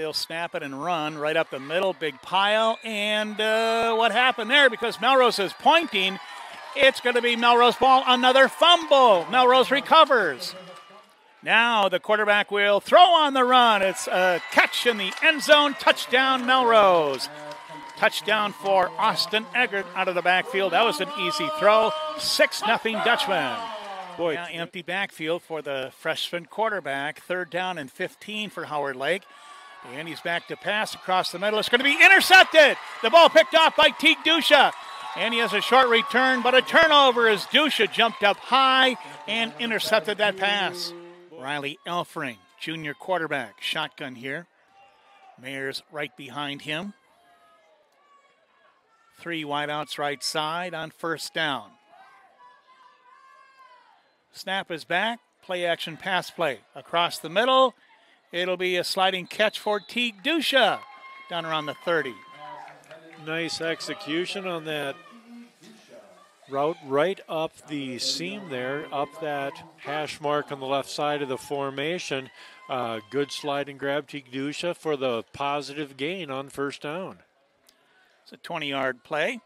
they'll snap it and run right up the middle. Big pile. And uh, what happened there? Because Melrose is pointing, it's going to be Melrose ball. Another fumble. Melrose recovers. Now the quarterback will throw on the run. It's a catch in the end zone. Touchdown, Melrose. Touchdown for Austin Eggert out of the backfield. That was an easy throw. 6 0 Dutchman. Boy, yeah, empty backfield for the freshman quarterback. Third down and 15 for Howard Lake. And he's back to pass across the middle. It's going to be intercepted. The ball picked off by Teague Dusha. And he has a short return, but a turnover as Dusha jumped up high and intercepted that pass. Riley Elfring, junior quarterback, shotgun here. Mayers right behind him. Three wideouts right side on first down. Snap is back. Play action pass play across the middle. It'll be a sliding catch for Teague Dusha down around the 30. Nice execution on that route right up the seam there, up that hash mark on the left side of the formation. Uh, good slide and grab Teague Dusha for the positive gain on first down. It's a 20 yard play.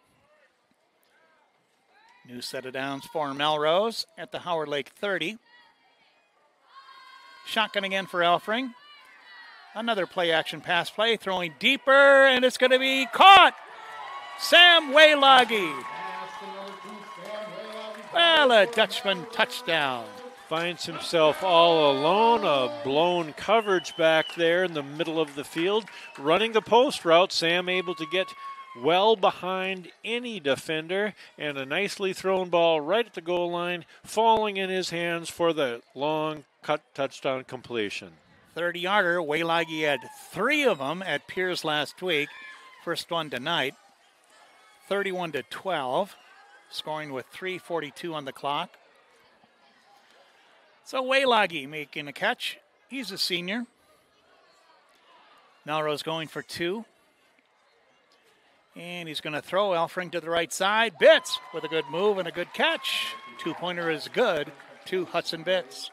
New set of downs for Melrose at the Howard Lake 30. Shotgun again for Elfring. Another play action pass play, throwing deeper, and it's going to be caught. Sam Waylagi. Well, a Dutchman touchdown. Finds himself all alone, a blown coverage back there in the middle of the field. Running the post route, Sam able to get well behind any defender, and a nicely thrown ball right at the goal line, falling in his hands for the long cut touchdown completion. 30 yarder. Waylagi had three of them at Pierz last week. First one tonight. 31 to 12, scoring with 3:42 on the clock. So Waylagi making a catch. He's a senior. Melrose going for two. And he's going to throw Elfring to the right side. Bitts with a good move and a good catch. Two pointer is good to Hudson Bitts.